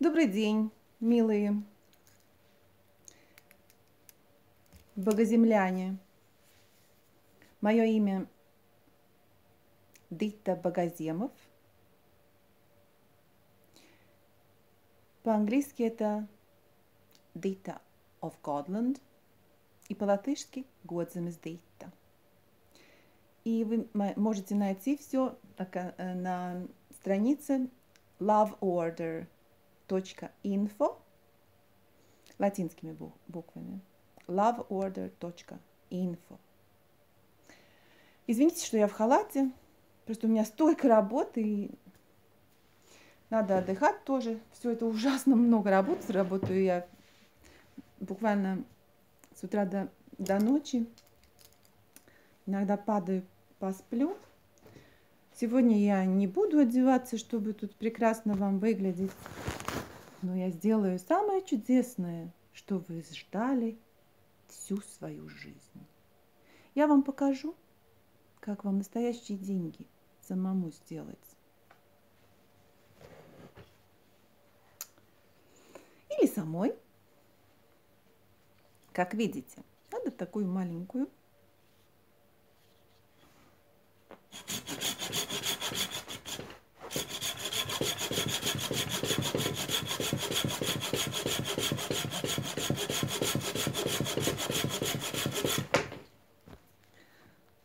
Добрый день, милые богоземляне. Мое имя Дита Богоземов. По-английски это Дита of Godland и по-латышски Годземес Дита. И вы можете найти все э, на странице loveorder.info латинскими буквами. loveorder.info Извините, что я в халате, просто у меня столько работы, и надо отдыхать тоже. Все это ужасно много работы, работаю я буквально с утра до, до ночи. Иногда падаю, посплю. Сегодня я не буду одеваться, чтобы тут прекрасно вам выглядеть. Но я сделаю самое чудесное, что вы ждали всю свою жизнь. Я вам покажу, как вам настоящие деньги самому сделать. Или самой. Как видите, надо такую маленькую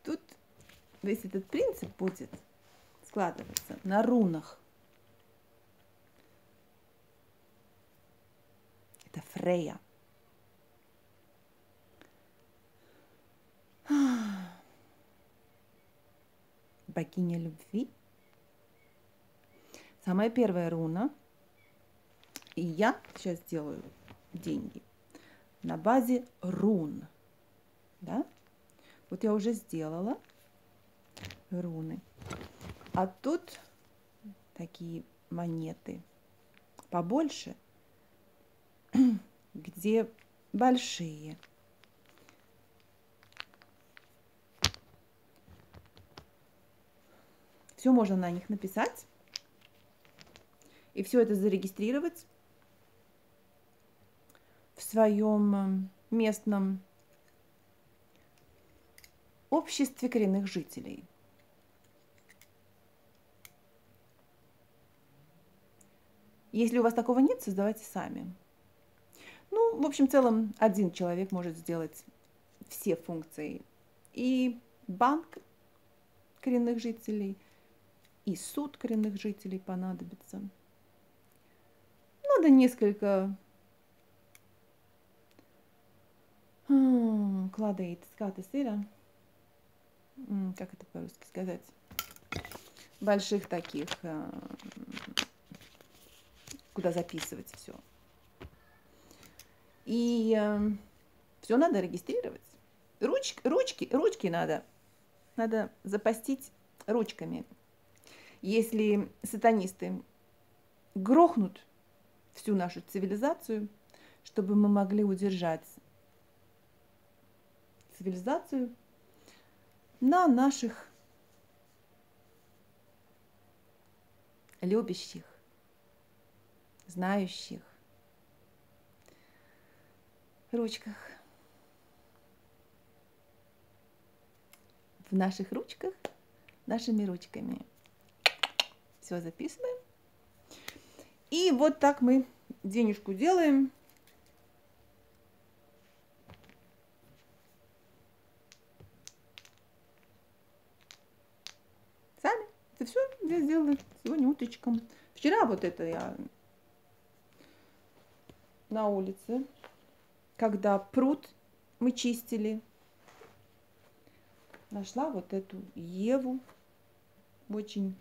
Тут весь этот принцип будет складываться на рунах. Это Фрея. Богиня любви. Самая первая руна. И я сейчас сделаю деньги на базе рун. Да? Вот я уже сделала руны. А тут такие монеты побольше, где большие. Все можно на них написать и все это зарегистрировать в своем э, местном обществе коренных жителей. Если у вас такого нет, создавайте сами. Ну, в общем, в целом, один человек может сделать все функции. И банк коренных жителей, и суд коренных жителей понадобится. Надо несколько кладeit скаты сыра. Как это по-русски сказать? Больших таких, э, куда записывать все. И э, все надо регистрировать. Руч, ручки, ручки надо. Надо запастить ручками. Если сатанисты грохнут всю нашу цивилизацию, чтобы мы могли удержать цивилизацию на наших любящих, знающих ручках. В наших ручках, нашими ручками. Все записываем. И вот так мы денежку делаем. Сами. Это все я сделала сегодня утречком. Вчера вот это я на улице, когда пруд мы чистили, нашла вот эту Еву, очень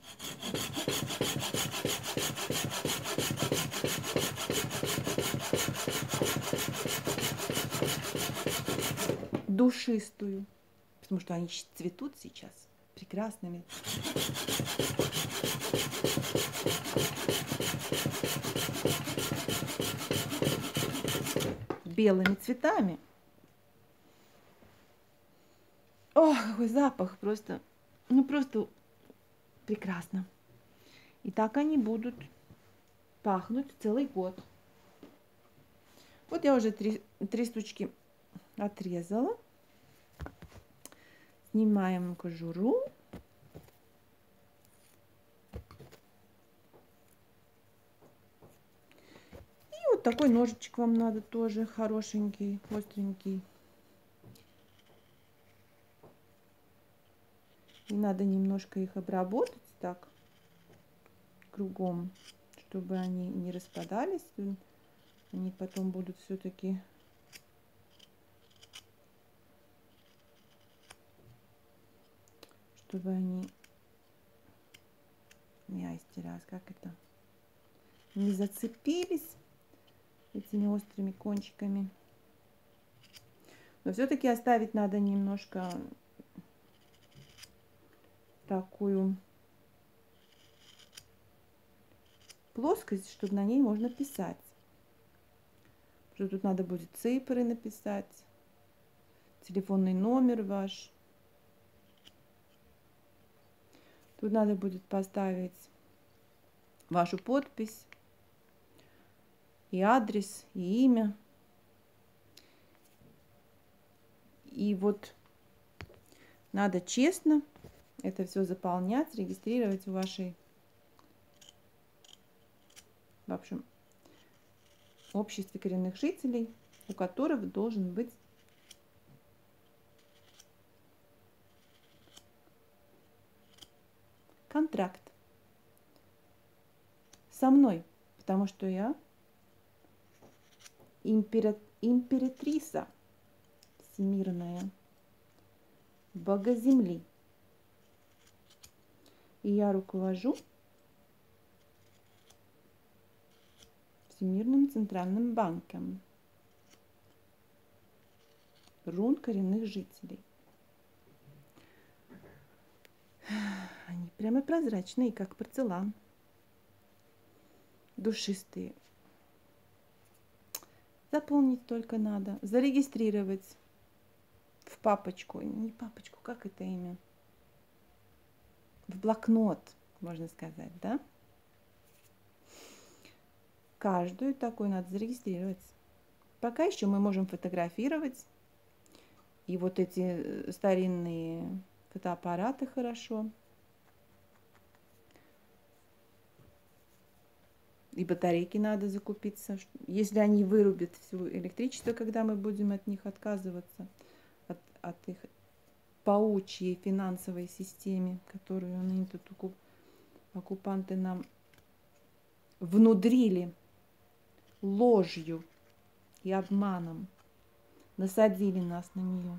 душистую, потому что они цветут сейчас прекрасными. Белыми цветами. О, какой запах просто, ну просто прекрасно. И так они будут пахнуть целый год. Вот я уже три, три штучки отрезала. Снимаем кожуру. И такой ножичек вам надо тоже хорошенький, остренький. И надо немножко их обработать так кругом, чтобы они не распадались. Они потом будут все-таки чтобы они я истиралась, как это не зацепились этими острыми кончиками. Но все-таки оставить надо немножко такую плоскость, чтобы на ней можно писать. Что тут надо будет цифры написать, телефонный номер ваш. Тут надо будет поставить вашу подпись и адрес, и имя. И вот надо честно это все заполнять, регистрировать в вашей, в общем, обществе коренных жителей, у которых должен быть контракт со мной, потому что я импера... императрица всемирная, бога земли. И я руковожу Всемирным центральным банком. Рун коренных жителей. Они прямо прозрачные, как порцелан. Душистые. Заполнить только надо. Зарегистрировать в папочку. Не папочку, как это имя? в блокнот, можно сказать, да? Каждую такую надо зарегистрировать. Пока еще мы можем фотографировать. И вот эти э, старинные фотоаппараты хорошо. И батарейки надо закупиться. Если они вырубят все электричество, когда мы будем от них отказываться, от, от их паучьей финансовой системе, которую они тут оккупанты нам внудрили ложью и обманом, насадили нас на нее.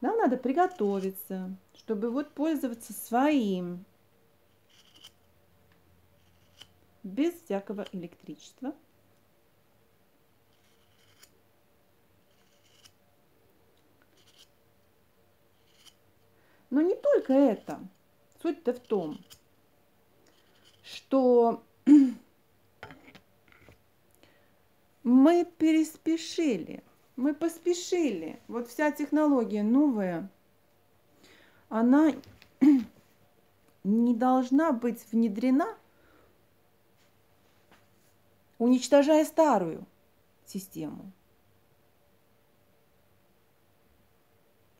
Нам надо приготовиться, чтобы вот пользоваться своим, без всякого электричества – Но не только это. Суть-то в том, что мы переспешили, мы поспешили. Вот вся технология новая, она не должна быть внедрена, уничтожая старую систему.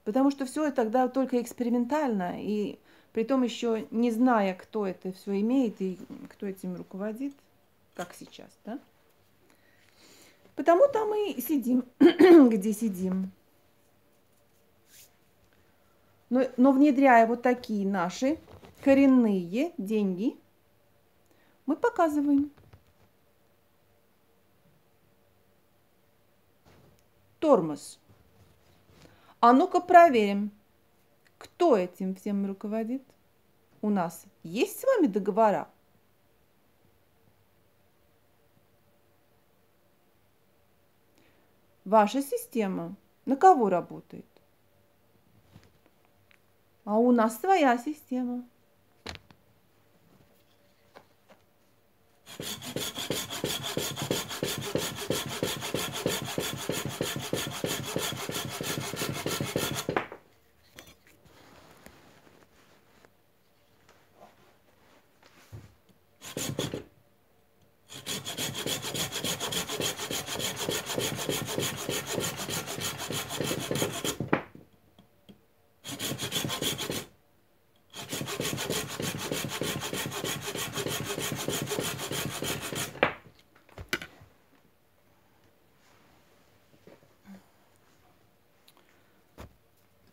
Потому что все тогда только экспериментально, и при том еще не зная, кто это все имеет и кто этим руководит, как сейчас, да? Потому там и сидим, где сидим. Но, но внедряя вот такие наши коренные деньги, мы показываем. Тормоз. А ну-ка проверим, кто этим всем руководит. У нас есть с вами договора? Ваша система на кого работает? А у нас своя система.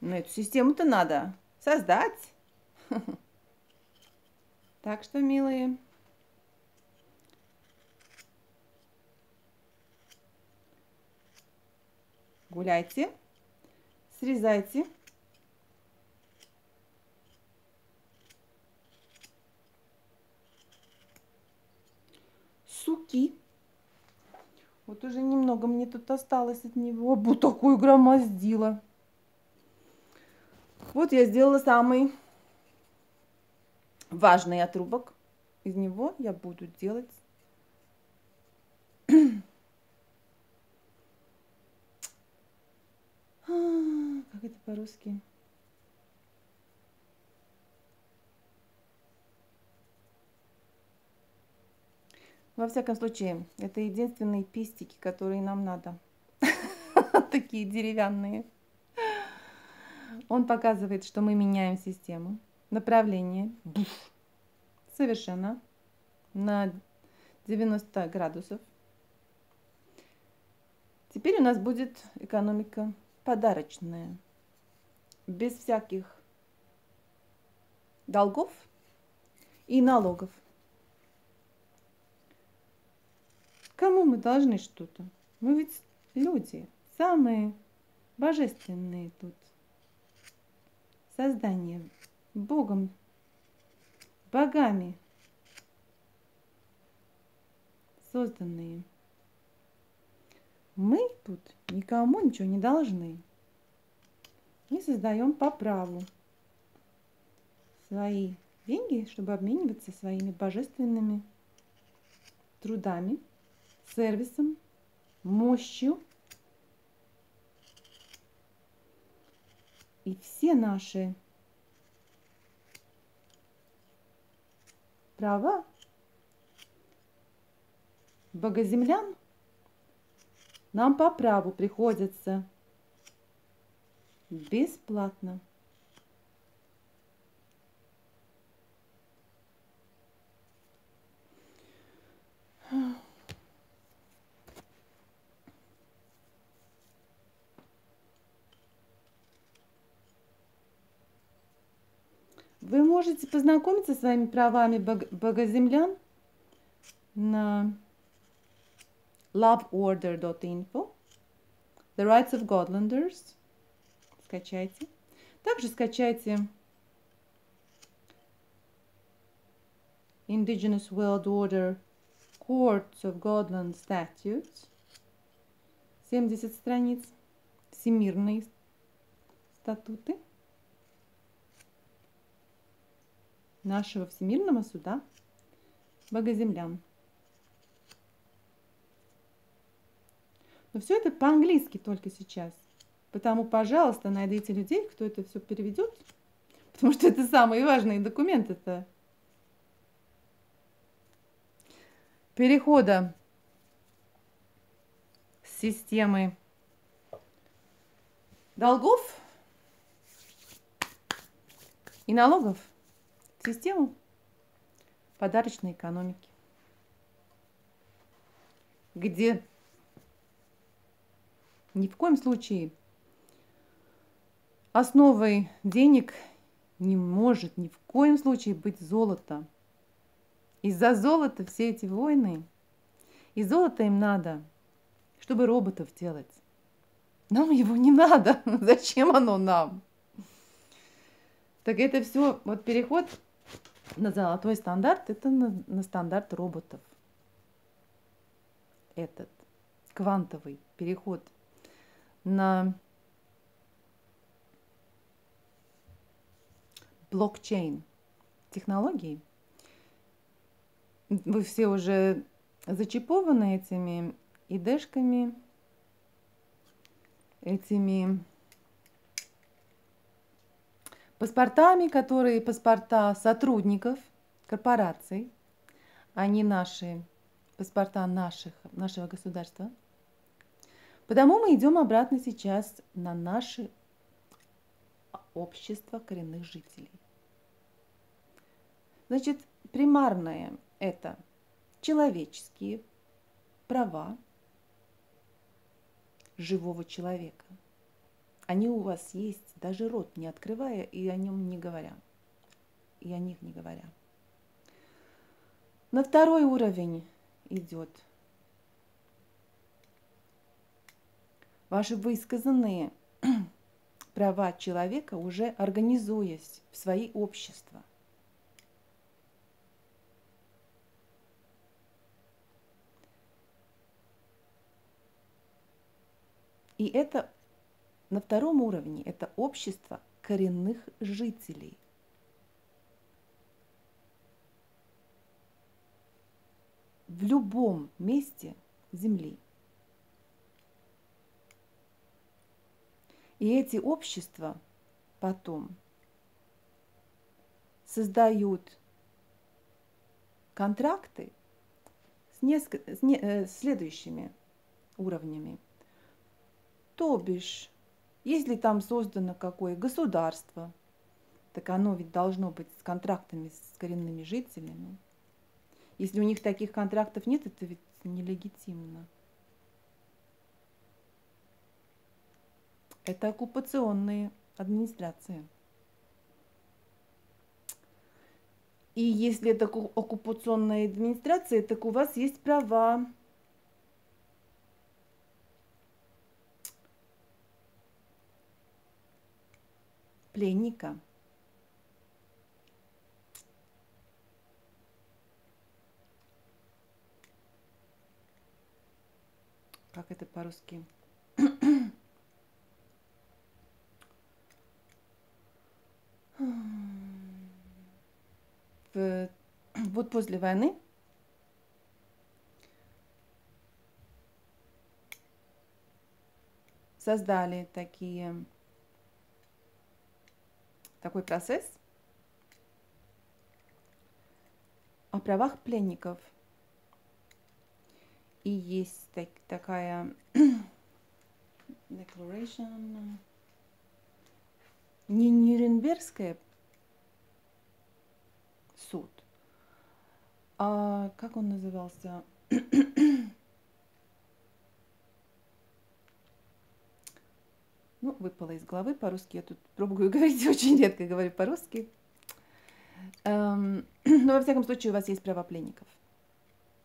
Но эту систему-то надо создать. Так что, милые, гуляйте, срезайте. Суки. Вот уже немного мне тут осталось от него. Вот такую громоздила. Вот я сделала самый важный отрубок. Из него я буду делать а, как это по-русски? Во всяком случае, это единственные пистики, которые нам надо. Такие деревянные. Он показывает, что мы меняем систему, направление, совершенно на 90 градусов. Теперь у нас будет экономика подарочная, без всяких долгов и налогов. Кому мы должны что-то? Мы ведь люди, самые божественные тут создание Богом, богами созданные. Мы тут никому ничего не должны. Мы создаем по праву свои деньги, чтобы обмениваться своими божественными трудами, сервисом, мощью – И все наши права богоземлян нам по праву приходится бесплатно. Вы можете познакомиться с своими правами богоземлян на loveorder.info The Rights of Godlanders. Скачайте. Также скачайте Indigenous World Order Courts of Godland Statutes. 70 страниц. Всемирные статуты. Нашего Всемирного суда богоземлян. Но все это по-английски только сейчас. Потому, пожалуйста, найдите людей, кто это все переведет. Потому что это самые важные документы это перехода системы долгов и налогов систему подарочной экономики, где ни в коем случае основой денег не может ни в коем случае быть золото. Из-за золота все эти войны. И золото им надо, чтобы роботов делать. Нам его не надо. Зачем оно нам? Так это все, вот переход на золотой стандарт, это на, на стандарт роботов. Этот квантовый переход на блокчейн технологии. Вы все уже зачипованы этими идешками, этими паспортами, которые паспорта сотрудников корпораций, они наши, паспорта наших, нашего государства. Потому мы идем обратно сейчас на наше общество коренных жителей. Значит, примарное – это человеческие права живого человека. Они у вас есть, даже рот не открывая и о нем не говоря. И о них не говоря. На второй уровень идет ваши высказанные права человека, уже организуясь в свои общества. И это на втором уровне, это общество коренных жителей. в любом месте Земли. И эти общества потом создают контракты с, несколько, с не, э, следующими уровнями. То бишь, если там создано какое государство, так оно ведь должно быть с контрактами с коренными жителями – если у них таких контрактов нет, это ведь нелегитимно. Это оккупационные администрации. И если это оккупационная администрация, так у вас есть права пленника. как это по-русски? Вот после войны создали такие, такой процесс о правах пленников – и есть так, такая declaration, не Нюрнбергская суд, а как он назывался? Ну, выпало из головы по-русски. Я тут пробую говорить, очень редко говорю по-русски. Эм, но, во всяком случае, у вас есть права пленников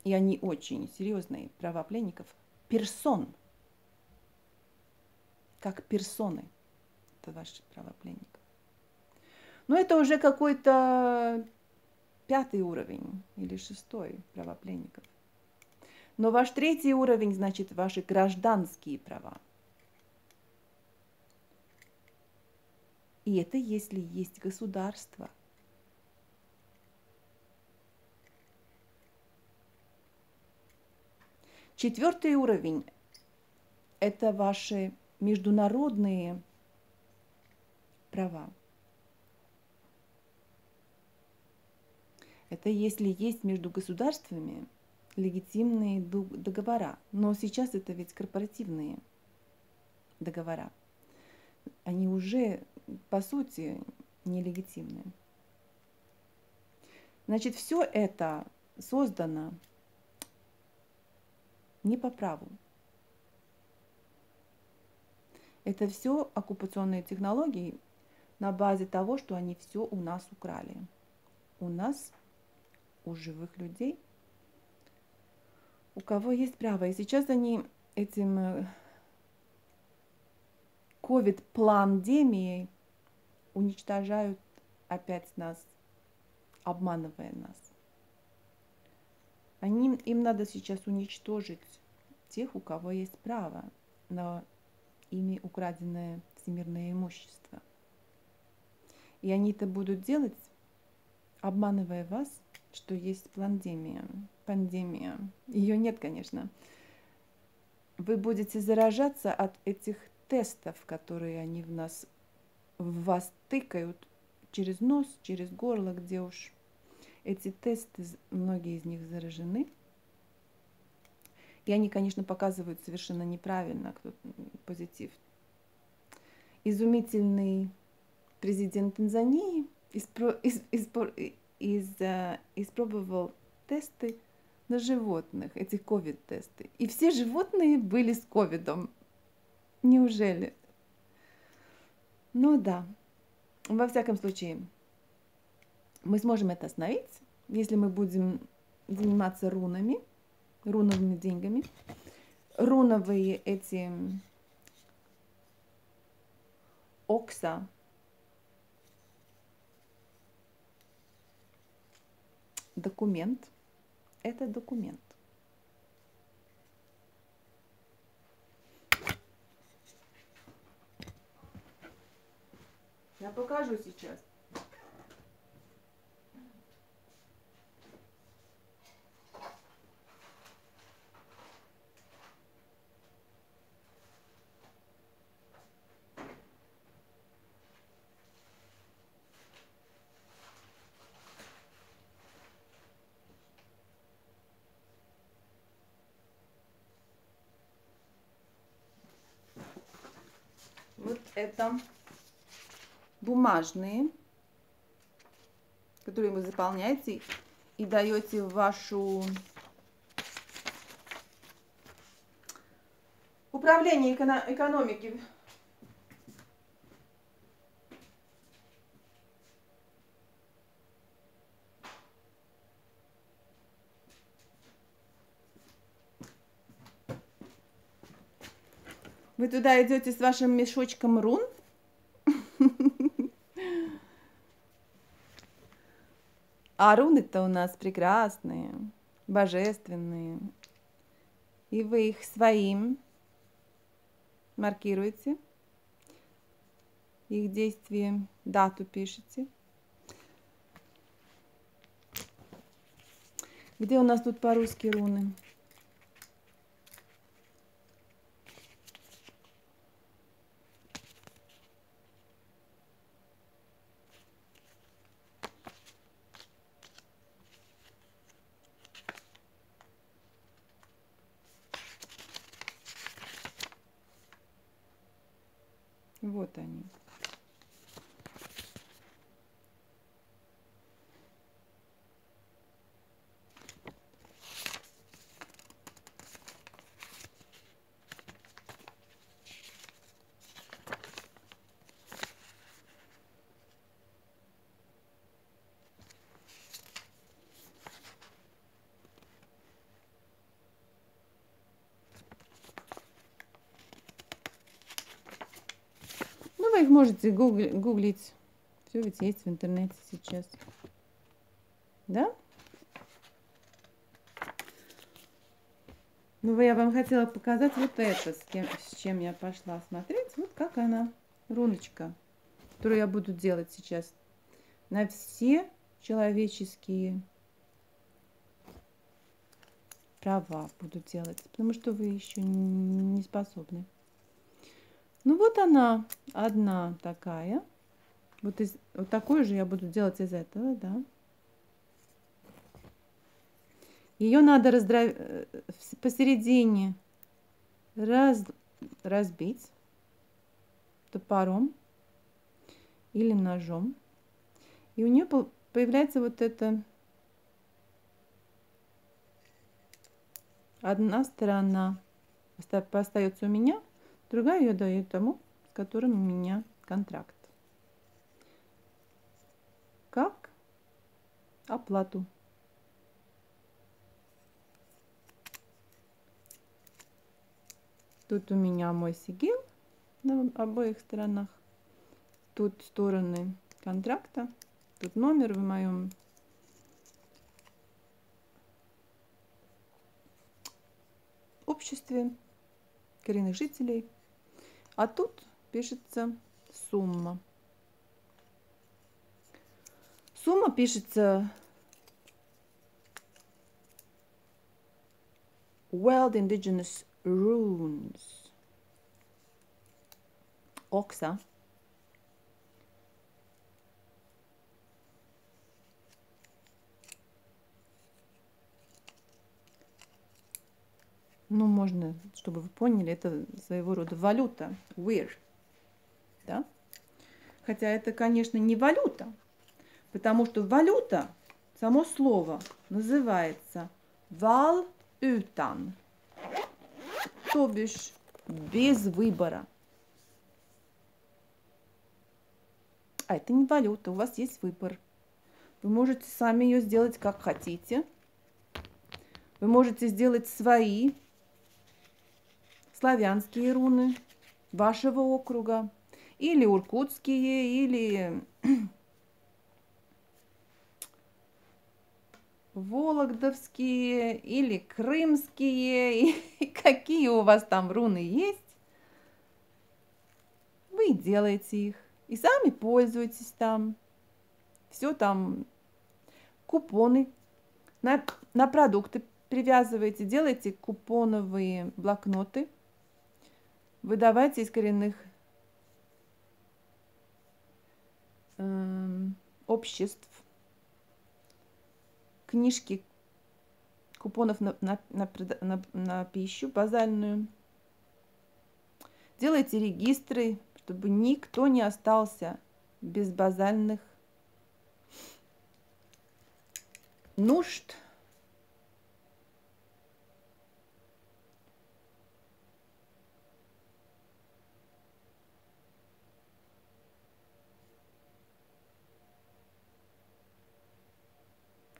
и они очень серьезные, права пленников, персон, как персоны, это ваши права пленников. Но это уже какой-то пятый уровень или шестой права пленников. Но ваш третий уровень, значит, ваши гражданские права. И это если есть государство – Четвертый уровень – это ваши международные права. Это если есть между государствами легитимные договора. Но сейчас это ведь корпоративные договора. Они уже, по сути, нелегитимны. Значит, все это создано не по праву. Это все оккупационные технологии на базе того, что они все у нас украли. У нас, у живых людей, у кого есть право. И сейчас они этим ковид-пландемией э, уничтожают опять нас, обманывая нас. Они, им надо сейчас уничтожить тех, у кого есть право на ими украденное всемирное имущество. И они это будут делать, обманывая вас, что есть пандемия. Пандемия. Ее нет, конечно. Вы будете заражаться от этих тестов, которые они в нас в вас тыкают через нос, через горло, где уж Эти тесты, многие из них заражены. И они, конечно, показывают совершенно неправильно кто позитив. Изумительный президент Танзании испро, из, испро, из, uh, испробовал тесты на животных, эти ковид-тесты. И все животные были с ковидом. Неужели? Ну да. Во всяком случае, мы сможем это остановить, если мы будем заниматься рунами, руновыми деньгами. Руновые эти окса, документ, это документ. Я покажу сейчас. Вот это бумажные, которые вы заполняете и даете в вашу управление эконом экономики. Вы туда идете с вашим мешочком рун А руны-то у нас прекрасные, божественные. И вы их своим маркируете, их действие, дату пишете. Где у нас тут по-русски руны? Вот они. Ну, вы их можете гугли- гуглить. Все ведь есть в интернете сейчас. Да? Ну, я вам хотела показать вот это, с, кем, с чем я пошла смотреть. Вот как она, руночка, которую я буду делать сейчас на все человеческие права буду делать, потому что вы еще не способны. Ну вот она, одна такая. Вот, из, вот такую же я буду делать из этого, да. Ее надо раздро... посередине раз... разбить топором или ножом. И у нее появляется вот это одна сторона остается у меня, Другая я даю тому, с которым у меня контракт. Как оплату. Тут у меня мой сигил на обоих сторонах. Тут стороны контракта. Тут номер в моем обществе коренных жителей. А тут пишется сумма. Сумма пишется World Indigenous Runes. Окса. Ну, можно, чтобы вы поняли, это своего рода валюта, wear, да? Хотя это, конечно, не валюта, потому что валюта, само слово, называется вал utan, то бишь без выбора. А это не валюта, у вас есть выбор. Вы можете сами ее сделать как хотите. Вы можете сделать свои славянские руны вашего округа, или уркутские, или вологдовские, или крымские, и какие у вас там руны есть, вы делаете их и сами пользуетесь там. Все там, купоны на, на продукты привязываете, делаете купоновые блокноты, выдавайте из коренных э, обществ книжки купонов на, на, на, на, на пищу базальную. Делайте регистры, чтобы никто не остался без базальных нужд.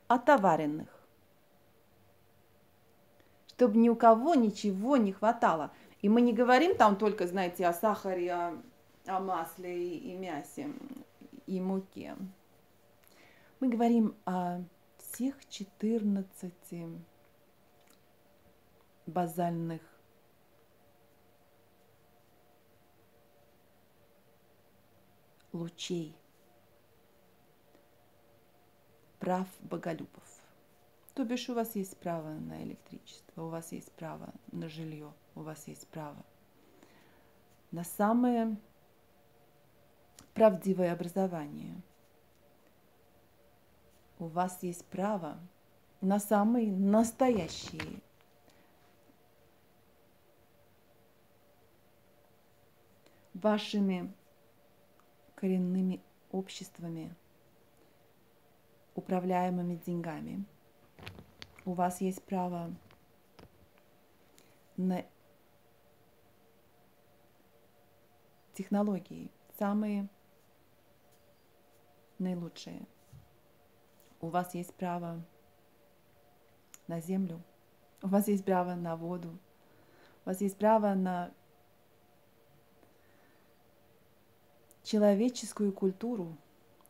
Отоваренных. Чтобы ни у кого ничего не хватало. И мы не говорим там только, знаете, о сахаре, о, о масле и, и мясе, и муке. Мы говорим о всех 14 базальных лучей – прав боголюбов. То бишь у вас есть право на электричество, у вас есть право на жилье, у вас есть право на самое правдивое образование. У вас есть право на самые настоящие вашими коренными обществами – управляемыми деньгами. У вас есть право на технологии, самые наилучшие. У вас есть право на землю, у вас есть право на воду, у вас есть право на человеческую культуру,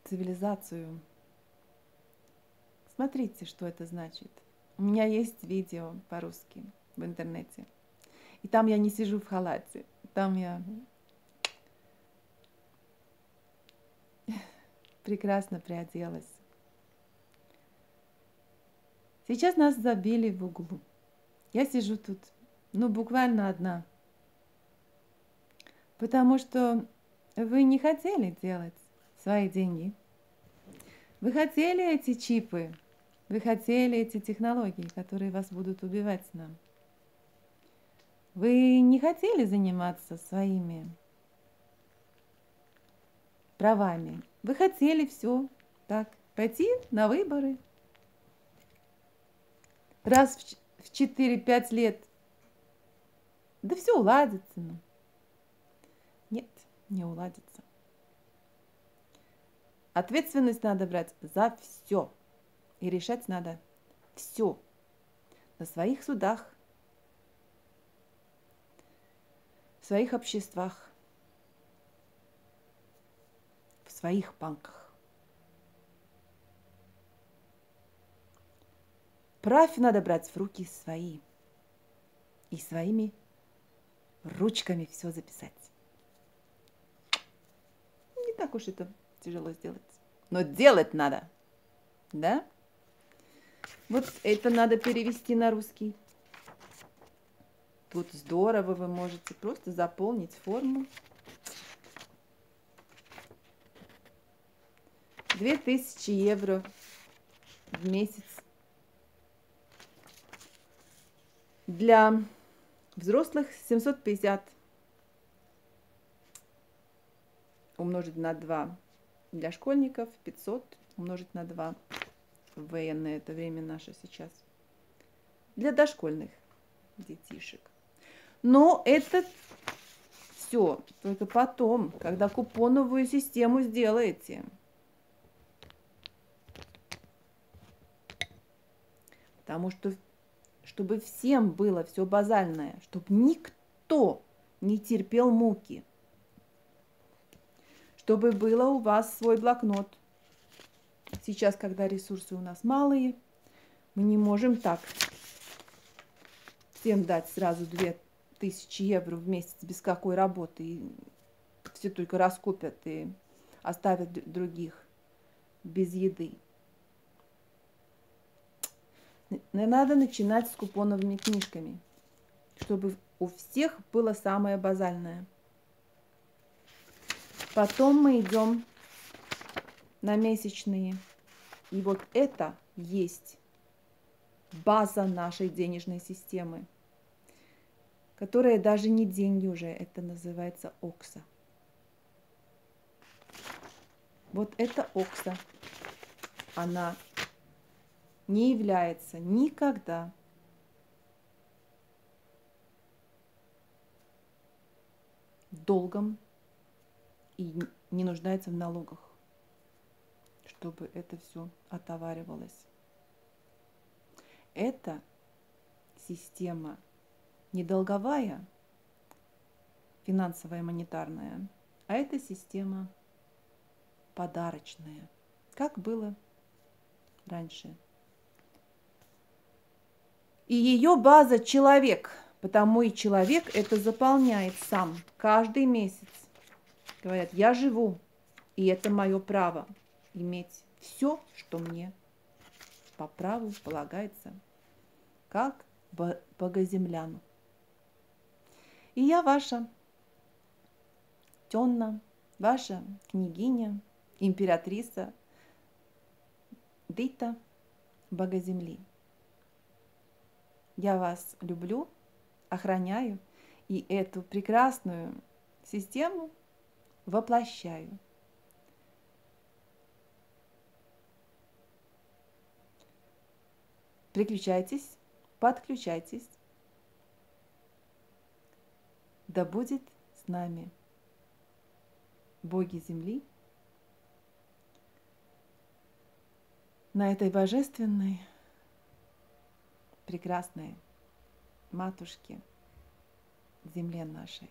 цивилизацию – Смотрите, что это значит. У меня есть видео по-русски в интернете. И там я не сижу в халате. Там я прекрасно приоделась. Сейчас нас забили в углу. Я сижу тут, ну, буквально одна. Потому что вы не хотели делать свои деньги. Вы хотели эти чипы, вы хотели эти технологии, которые вас будут убивать нам. Вы не хотели заниматься своими правами. Вы хотели все так, пойти на выборы. Раз в 4-5 лет. Да все уладится. Ну. Нет, не уладится. Ответственность надо брать за все. И решать надо все на своих судах, в своих обществах, в своих банках. Правь надо брать в руки свои и своими ручками все записать. Не так уж это тяжело сделать. Но делать надо. Да? Вот это надо перевести на русский. Тут здорово, вы можете просто заполнить форму. Две тысячи евро в месяц для Взрослых 750 умножить на 2 для школьников, 500 умножить на 2 в военное это время наше сейчас. Для дошкольных детишек. Но это все только потом, когда купоновую систему сделаете. Потому что, чтобы всем было все базальное, чтобы никто не терпел муки. Чтобы было у вас свой блокнот. Сейчас, когда ресурсы у нас малые, мы не можем так всем дать сразу 2000 евро в месяц без какой работы. И все только раскупят и оставят других без еды. Надо начинать с купоновыми книжками, чтобы у всех было самое базальное. Потом мы идем на месячные. И вот это есть база нашей денежной системы, которая даже не деньги уже, это называется окса. Вот это окса. Она не является никогда долгом и не нуждается в налогах, чтобы это все отоваривалось. Это система не долговая, финансовая, монетарная, а это система подарочная, как было раньше – и ее база человек, потому и человек это заполняет сам каждый месяц. Говорят, я живу, и это мое право иметь все, что мне по праву полагается, как богоземляну. И я ваша Тенна, ваша княгиня, императрица Дита Богоземли. Я вас люблю, охраняю и эту прекрасную систему воплощаю. Приключайтесь, подключайтесь. Да будет с нами боги земли на этой божественной прекрасной матушке, земле нашей.